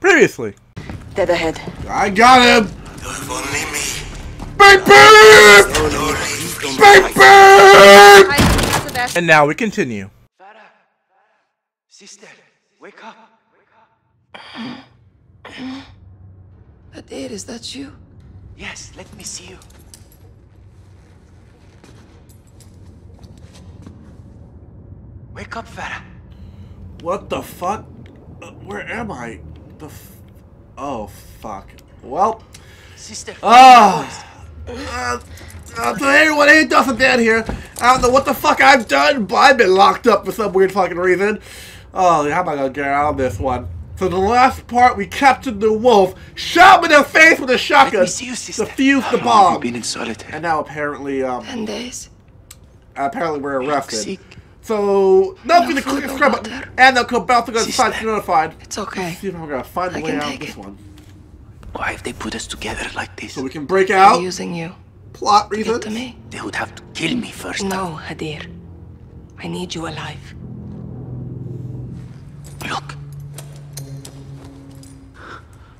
Previously. Dead ahead. I got him! If only me. And now we continue. Farah, sister, wake up. Hadir, is that you? Yes, let me see you. Wake up, Farah. What the fuck? Uh, where am I? The f- Oh, fuck. Well, Sister. ah! Uh, uh, today, what ain't nothing down here. I don't know what the fuck I've done, but I've been locked up for some weird fucking reason. Oh, how am I gonna get out of this one? So the last part, we captured the wolf, shot him in the face with a Let shotgun, me see you, sister. defused How the long have you bomb, been in solitary? and now apparently, um, Ten days. apparently we're arrested. Sick. So, nothing No to click food, no scrub water. and the about to go Sister. sign notified. It's okay. See if I'm gonna find a way out of this it. one. Why have they put us together like this? So we can break I'm out. using you. Plot Get reasons. to me. They would have to kill me first. No, Hadir. I need you alive. Look.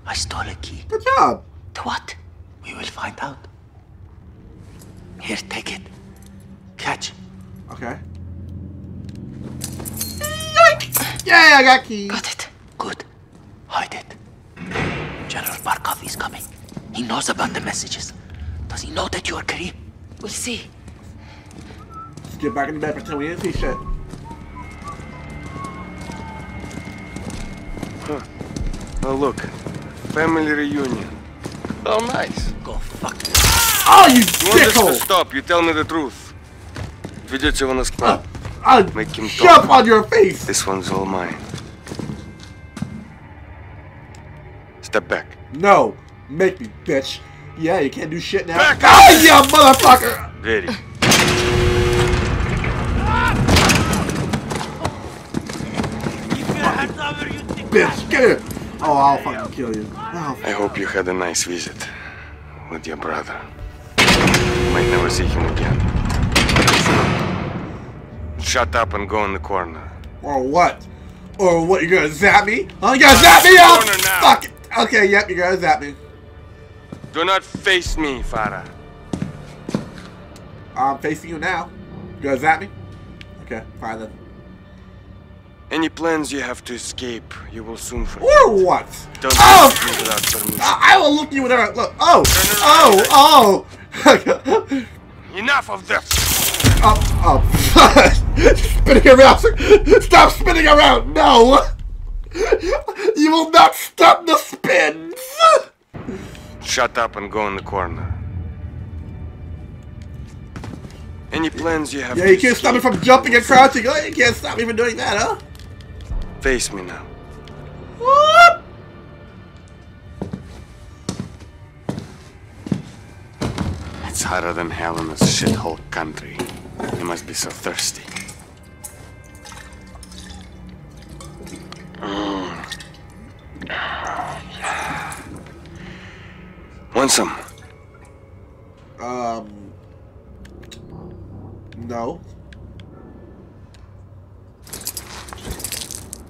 I stole a key. Good job. To what? We will find out. Here, take it. Catch. Okay. Yoink! Yeah, I got keys. Got it. Good. Hide it. General Barkov is coming. He knows about the messages. Does he know that you are Karim? We'll see. Let's get back in the bed, pretend we didn't see shit. Oh, look. Family reunion. Oh, nice. Go fuck. Oh, you You want this to dickhole! stop, you tell me the truth. Ведете его на склад. I'll Make him jump talk. on your face! This one's all mine. Step back. No, make me, bitch. Yeah, you can't do shit now. Back Ah, you motherfucker! Very. Bitch, get here! Oh, I'll fucking kill you. Oh, I hope you had a nice visit with your brother. You Might never see him again. Shut up and go in the corner. or what? Or what, you gonna zap me? Oh, you gonna zap me up? Fuck it! Okay, yep, you're gonna zap me. Do not face me, Farah. I'm facing you now. You gonna zap me? Okay, fine then. Any plans you have to escape, you will soon forget. Or what? Don't Oh! me without permission. I I will look you whatever. Look. Oh. Oh. Oh. Enough of this! oh. Oh. Spinning around. Stop spinning around. No. You will not stop the spins. Shut up and go in the corner. Any plans you have Yeah, you can't stop me from jumping and crouching. Oh, you can't stop me from doing that, huh? Face me now. What? It's hotter than hell in this shithole country. You must be so thirsty. Want some? Um. No.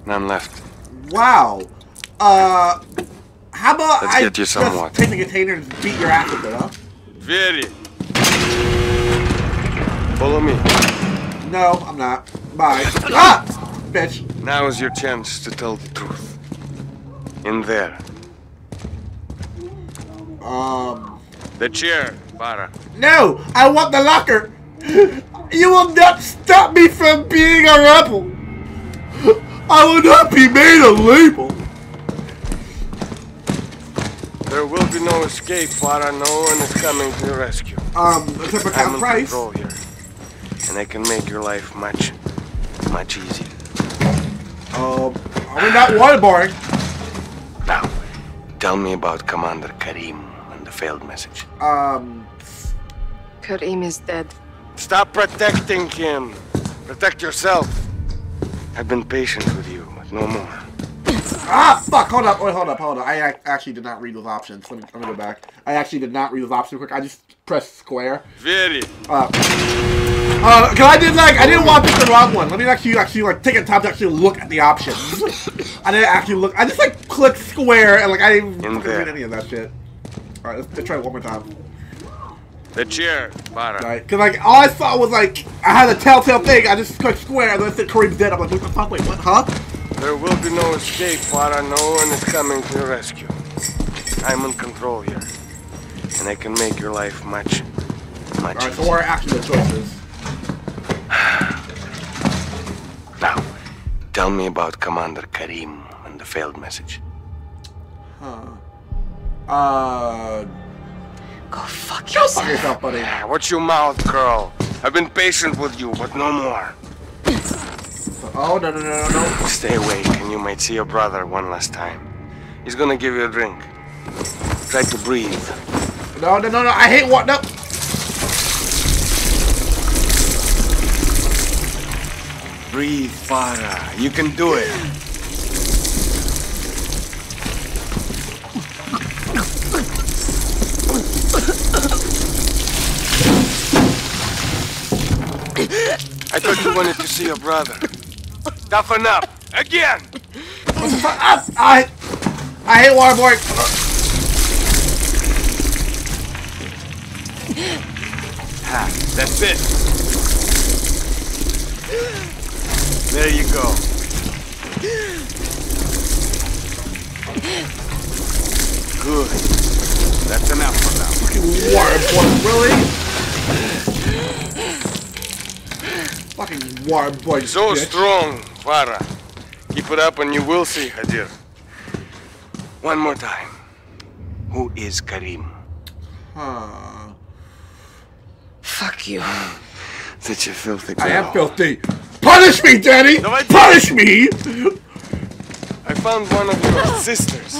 None left. Wow. Uh. How about Let's I get you some just water. take the container and beat your ass with it, huh? Very. Follow me. No, I'm not. Bye. ah! Bitch. Now is your chance to tell the truth. In there. Um. The chair, Farah. No! I want the locker! You will not stop me from being a rebel! I will not be made a label! There will be no escape, Farah. No one is coming to your rescue. Um, except for I'm Count Price. control here. And I can make your life much, much easier. Um, we not waterboarding? Now, tell me about Commander Karim failed message. Um, Karim is dead. Stop protecting him. Protect yourself. I've been patient with you, but no more. Ah, fuck, hold up, wait, hold up, hold up. I actually did not read those options. Let me, let me go back. I actually did not read those options quick. I just pressed square. Very. Uh, uh, cause I did like, I didn't want to pick the wrong one. Let me actually, actually like take a time to actually look at the options. I didn't actually look, I just like clicked square and like I didn't In fucking there. read any of that shit. Alright, let's, let's try it one more time. The chair, Farah. Right? Cause like, all I saw was like, I had a telltale thing, I just clicked square and then it said Karim's dead. I'm like, what the fuck, wait, what, huh? There will be no escape, Farah. No one is coming to your rescue. I'm in control here. And I can make your life much, much Alright, so easier. what are actually the choices? Now, tell me about Commander Karim and the failed message. Uh, Go fuck fuck yourself. yourself, buddy. Watch your mouth, girl. I've been patient with you, but no more. Oh, no, no, no, no, no. Stay awake, and you might see your brother one last time. He's gonna give you a drink. Try to breathe. No, no, no, no, I hate what, no. Breathe, Farah. You can do it. I thought you wanted to see your brother. Toughen up. Again! Ah, I, I hate waterboard. Ha, that's it. There you go. Good. That's enough for now. Waterboard, really? Fucking waterboard. So bitch. strong, Farah. Keep it up and you will see, Hadir. One more time. Who is Karim? Huh. Fuck you. Such a filthy I am filthy. Punish me, Daddy! No, I. Punish me! I found one of your sisters.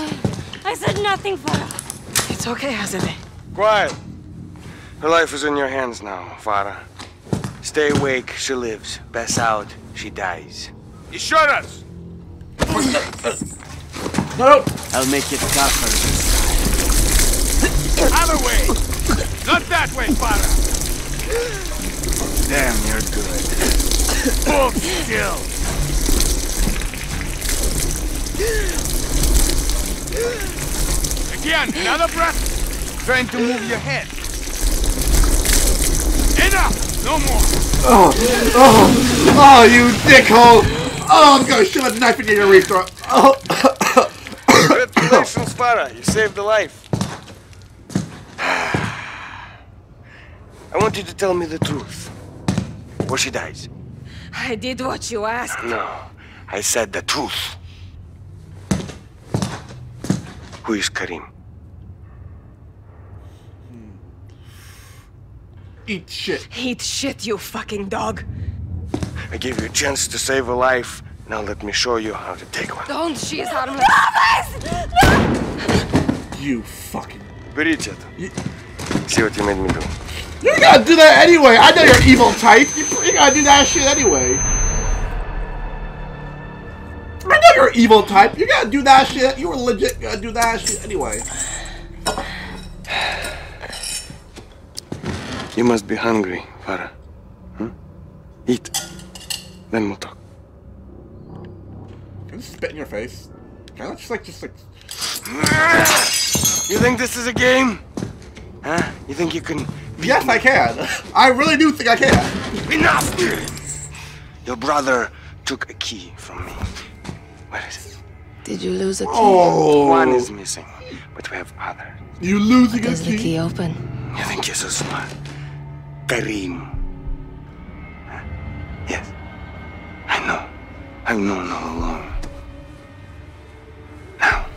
I said nothing, Farah. It's okay, Hazade. Quiet. Her life is in your hands now, Farah. Stay awake, she lives. Pass out, she dies. You shot us! No, no. I'll make it tougher. Other way! Not that way, Farah! Damn, you're good. Hold still! Again, another breath. Trying to move your head. Enough! No more! Oh, oh, oh, you dickhole! Oh, I'm gonna shove a knife in your urethra. Oh, Congratulations, Farah. You saved a life. I want you to tell me the truth. Or she dies. I did what you asked. No, I said the truth. Who is Karim? eat shit. Eat shit, you fucking dog. I gave you a chance to save a life. Now let me show you how to take one. Don't she's harmless. You fucking. Берите это. See what you made me do. You gotta do that anyway. I know you're evil type. You, you gotta do that shit anyway. I know you're evil type. You gotta do that shit. You were legit gonna do that shit anyway. You must be hungry, Farah. Hmm? Eat. Then we'll talk. Can I just spit in your face? Can I just like, just like. You think this is a game? Huh? You think you can Yes, me? I can. I really do think I can. Enough! Your brother took a key from me. Where is it? Did you lose a key? Oh, One is missing, but we have other. you losing a Is the key. key open? You think you're so smart? Karim. Huh? Yes. I know. I've known all along. Now,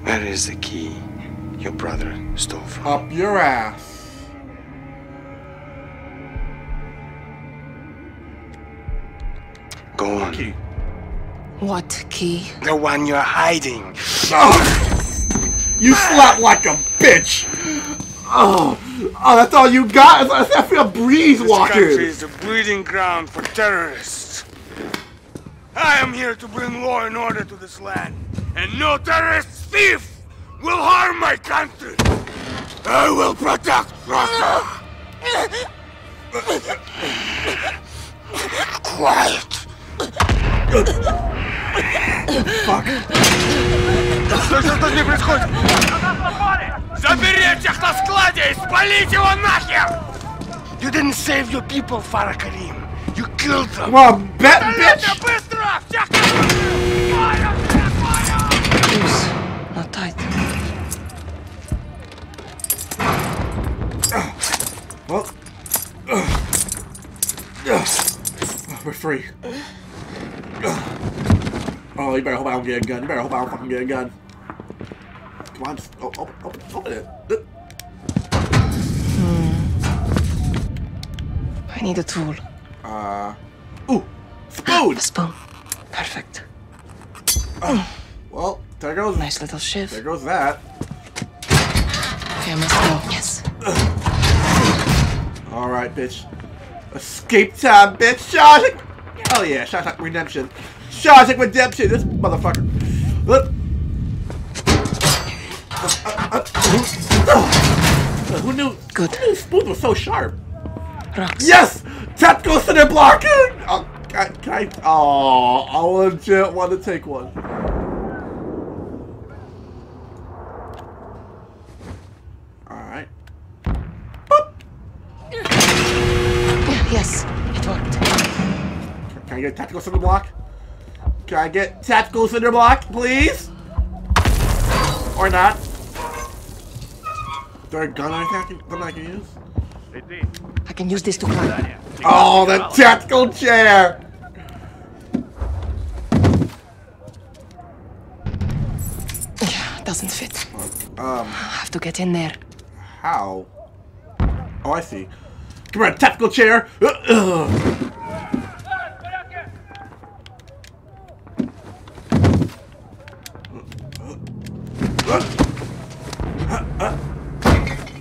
where is the key your brother stole from? Up your ass. Go on. Key. What key? The one you're hiding. Oh, you slept like a bitch. Oh, oh, that's all you got. I I feel a breeze This country is a breeding ground for terrorists. I am here to bring law and order to this land, and no terrorist thief will harm my country. I will protect Russia. Quiet. Fuck. Что сейчас с ним происходит? Заберите их на складе и спалите его нахер! You didn't save your people, Farah Karim. You killed them. Come on, bet, bitch! быстро! Всех! Фаер! Фаер! Loose. Not tight. Well, we're free. Oh, you better hope I don't get a gun. You better hope I don't fucking get a gun. Come on, just oh, open, open, open it. Uh. Hmm. I need a tool. Uh, ooh, ah, spoon. A spoon. Perfect. Ah, well, there goes, Nice little shiv. there goes that. Okay, I must go. Yes. All right, bitch. Escape time, bitch. Oh yeah, Shawshank Redemption. Shawshank Redemption. This motherfucker. Look. Uh, uh, uh, who knew? Good. Who knew spoon was so sharp? Rocks. Yes! Tactical center block! Oh, can, can I? Oh, I legit want to take one. Alright. Boop! Yes, it worked. Can I get a tactical center block? Can I get tactical center block, please? Or not? Is there a gun I can, gun I can use? I can use this to climb. Oh, the tactical chair! Yeah, doesn't fit. Um, I have to get in there. how? Oh, I see. Come here, tactical chair! Ugh.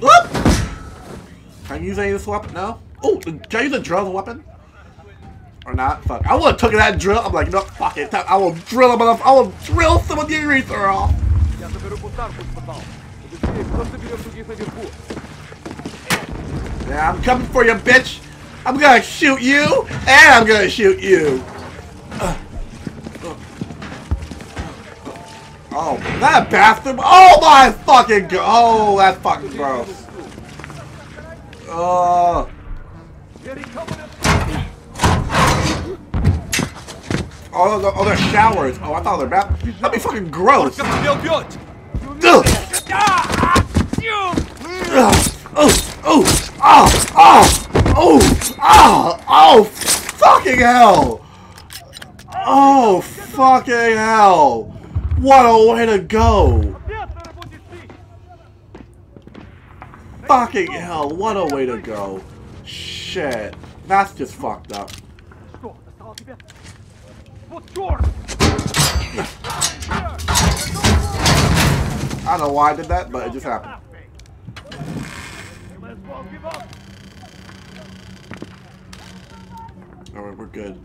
Whoop! Can I use any of this weapon? No? Oh, can I use a drill as a weapon? Or not? Fuck. I would have took that drill. I'm like, no, fuck it. I will drill him enough. I will drill some of the urethra off. Yeah, I'm coming for you, bitch. I'm gonna shoot you, and I'm gonna shoot you. Oh, that bathroom. Oh my fucking god. Oh, that fucking gross. Oh. Oh, oh, they're showers. Oh, I thought they're bath. That'd be fucking gross. Oh, oh, oh, oh, oh, oh, oh, fucking hell. Oh, fucking hell. What a way to go. Fucking hell, what a way to go. Shit. That's just fucked up. I don't know why I did that, but it just happened. Alright, we're good.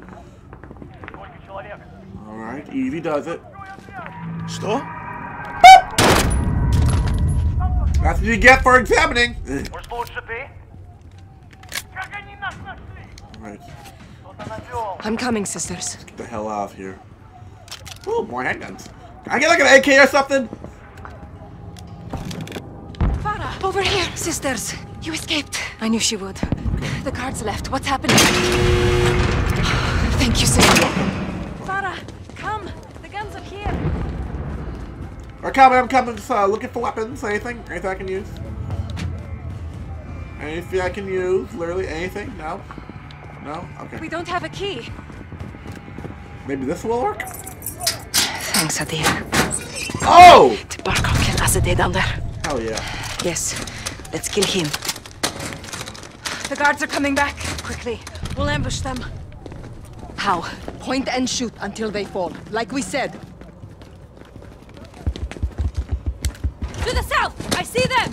Alright, easy does it. Stop. That's what you get for examining. Alright, I'm coming, sisters. get the hell out of here. Ooh, more handguns. Can I get like an AK or something? Farah, over here, sisters. You escaped. I knew she would. The guards left. What's happening? Thank you, sister. Farah, come. The guns are here. I'm coming, I'm coming. Just, uh, looking for weapons. Anything? Anything I can use? Anything I can use? Literally anything? No? No? Okay. We don't have a key. Maybe this will work? Thanks, Hadir. Oh! The Barkov kill Azadeh down there. Hell yeah. Yes. Let's kill him. The guards are coming back. Quickly. We'll ambush them. How? Point and shoot until they fall, like we said. To the south! I see them!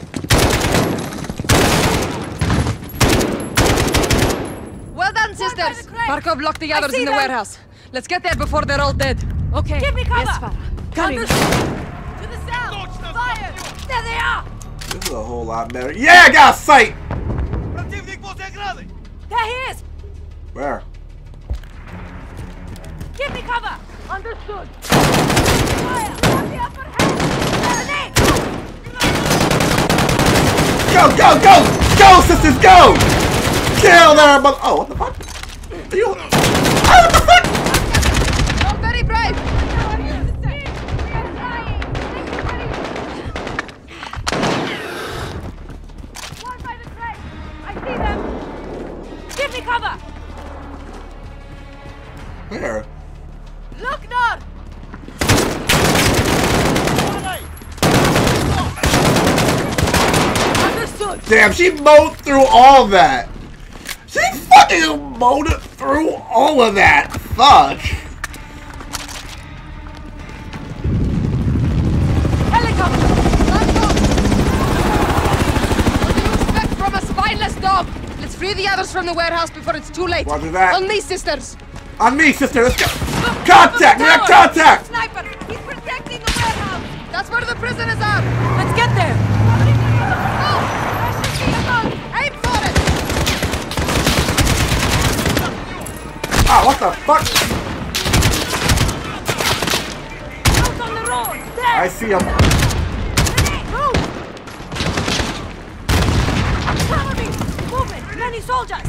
Well done, sisters! Barkov locked the others in the them. warehouse. Let's get there before they're all dead. Okay. Give me cover! Yes, Farah. Coming. The to the south! Fire! There they are! This is a whole lot better. Yeah, I got sight! There he is! Where? Give me cover! Understood! Fire! On the upper hand! Go, go, go! Go, sisters, go! Kill their mother- Oh, what the fuck? Are you- Oh, what the fuck? Damn, she mowed through all that. She fucking mowed it through all of that. Fuck. Helicopter. What do you expect from a spineless dog? Let's free the others from the warehouse before it's too late. Roger that. On me, sisters. On me, sister, let's go. Contact! We have contact! Sniper. He's protecting the warehouse. That's where the prisoners are. Let's get there. Ah, what the fuck? Out on the road. I see him. Movement. Many soldiers.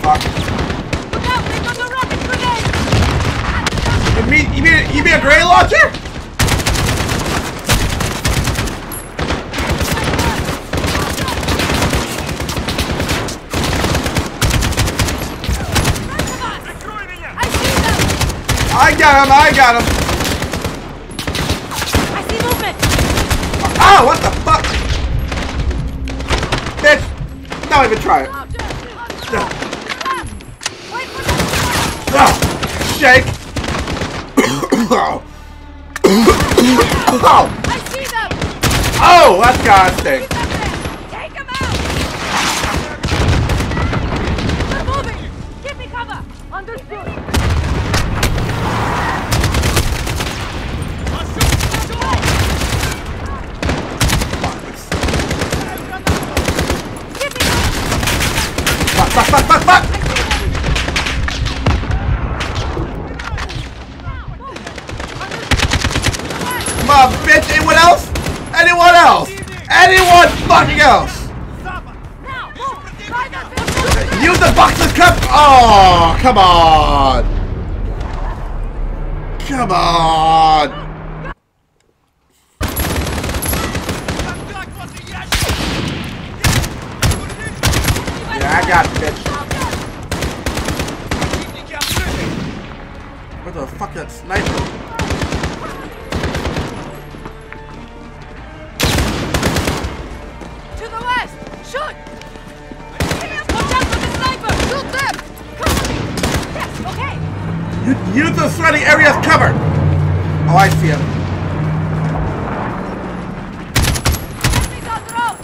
Fuck. Look out. They got a rocket grenade. You mean, you mean, you mean a grenade launcher? Got him, I got him. I see movement. Ah, what the fuck? Bitch, don't even try it. Them. Ah, shake. oh. oh, I see them. oh, that's God's thing. Keep them there. Take them out. They're moving. Give me cover. Understood. Give me cover. Fuck, fuck, fuck, fuck, fuck. Come on, bitch. Anyone else? Anyone else? Anyone fucking else? Now, move. Try that. Use the boxes cup. Oh, Come on! Come on! Yeah, I got it, bitch. Where the fuck that sniper? Shoot! You, use the surrounding area as cover. Oh, I see him. Enemies on the road.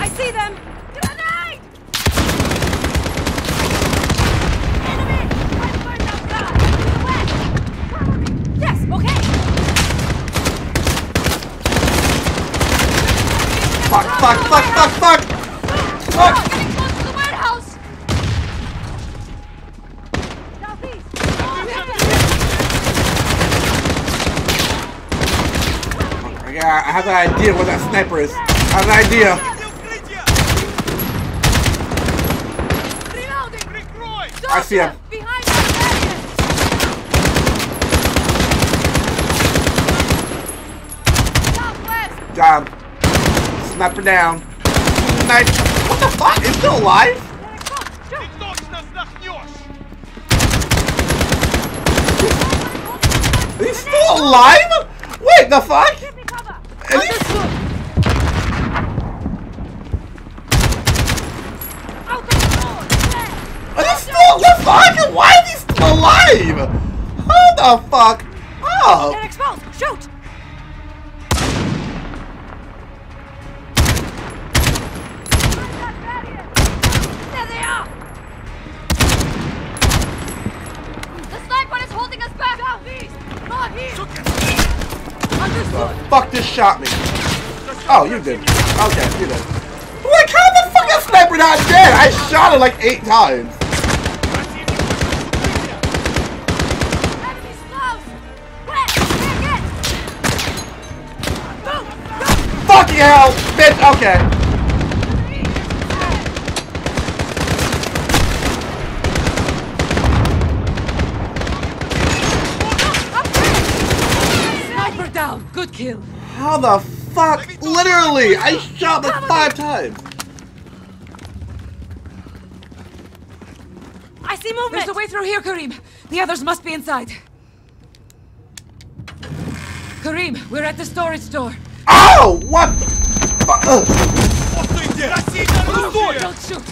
I see them. Grenade. Enemy. I'm burned up guy. To the west. Cover me. Yes. Okay. Fuck, fuck, fuck, fuck, fuck. Fuck. Getting close to the warehouse. Southeast. Yeah, I have an idea where that sniper is. I have an idea. I see him. Got him. Sniper down. Sniper. What the fuck? Is still alive? He's still alive? Wait, the fuck? camera. The fuck Oh! Shoot! There they are! The sniper is holding us back! Fuck This shot me! Oh, you're good. Okay, you're good. Like, how the fuck is sniper not dead? I shot it like eight times. Fucking hell, bitch. Okay. Sniper down! Good kill. How the fuck? Literally, I shot like five times. I see movement! There's a way through here, Karim. The others must be inside. Karim, we're at the storage door. Oh, what the fuck? Ugh. Don't shoot.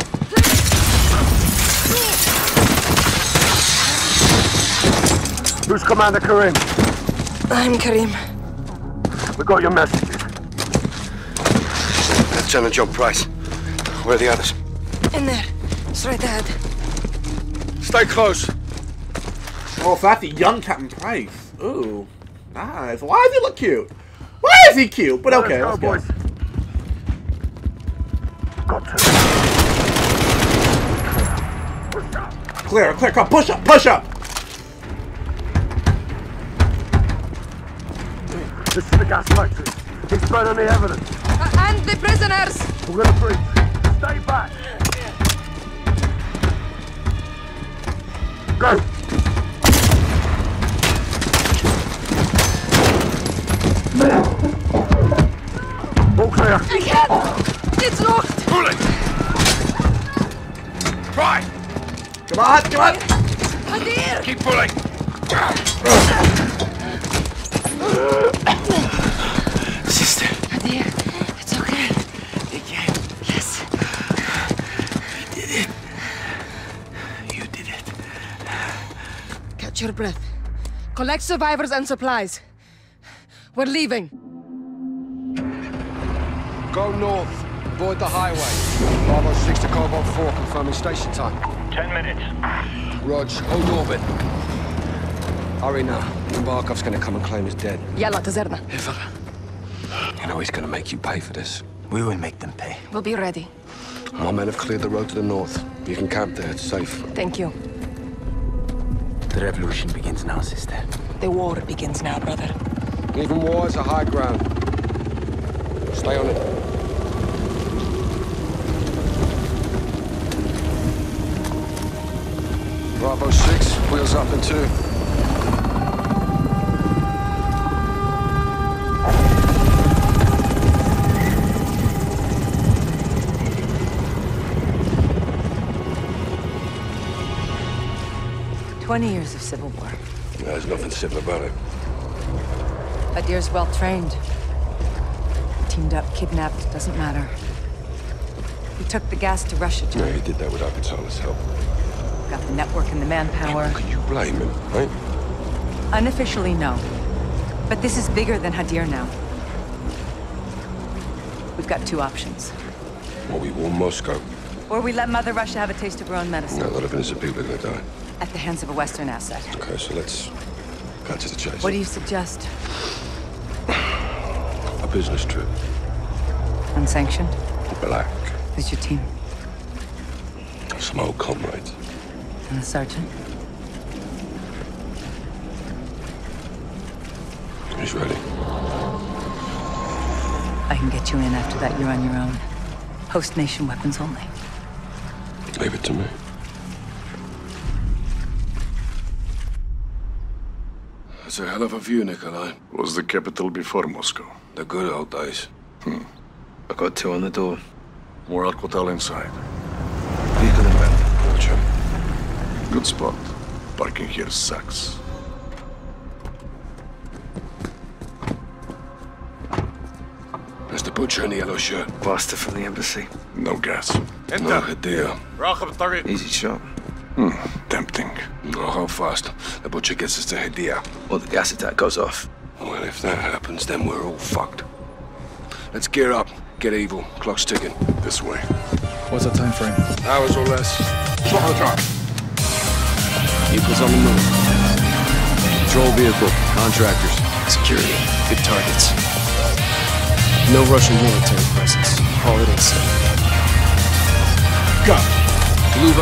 Who's Commander Karim? I'm Karim. We got your messages. Lieutenant Joe Price. Where are the others? In there. Straight ahead. Stay close. Oh, so that's the young Captain Price. Ooh, nice. Why does he look cute? Why is he cute? But okay, let's go. Clear, clear, come, push up, push up! This is the gas factory. He's burning the evidence. and the prisoners! We're gonna breach. Stay back. Go. All I can't! It's locked! Pull it. Try. Come on, come on! Hadir! Keep pulling. Sister, it's okay. again, Yes. you did it. You did it. Catch your breath. Collect survivors and supplies. We're leaving. Go north. Avoid the highway. Bravo 6 to Cobalt 4, confirming station time. Ten minutes. Rog, hold orbit. Hurry now. Barkov's gonna come and claim his dead. Yalla, Tazerna. You know he's gonna make you pay for this. We will make them pay. We'll be ready. My men have cleared the road to the north. You can camp there. It's safe. Thank you. The revolution begins now, sister. The war begins now, brother. Even war is a high ground. Stay on it. 6, wheels up in two. Twenty years of civil war. There's nothing civil about it. Hadir's well trained. Teamed up, kidnapped, doesn't matter. We took the gas to Russia, No, too. he did that without Qatala's help. Got the network and the manpower. How can you blame him, right? Unofficially, no. But this is bigger than Hadir now. We've got two options. Well, we warn Moscow. Or we let Mother Russia have a taste of her own medicine. No, a lot of innocent people are gonna die. At the hands of a Western asset. Okay, so let's cut to the chase. What do you suggest? A business trip. Unsanctioned? Black. Who's your team? Some old comrades. And the sergeant? He's ready. I can get you in after that. You're on your own. Host nation weapons only. Leave it to me. That's a hell of a view, Nikolai. Was the capital before Moscow? The good old days. Hmm. I got two on the door. More Al-Qatala inside. Vehicle inbound. Watch Good spot. Parking here sucks. Butcher in the yellow shirt. Blaster from the embassy. No gas. No Hadir. Easy shot. Hmm, tempting. Oh, how fast? The butcher gets us to Hadir. Or the gas attack goes off. Well, if that happens, then we're all fucked. Let's gear up. Get evil. Clock's ticking. This way. What's the time frame? Hours or less. Shot on the drop. Vehicles on the move. Patrol vehicle. Contractors. Security, good targets. No Russian military presence. Call it in. Go. Blue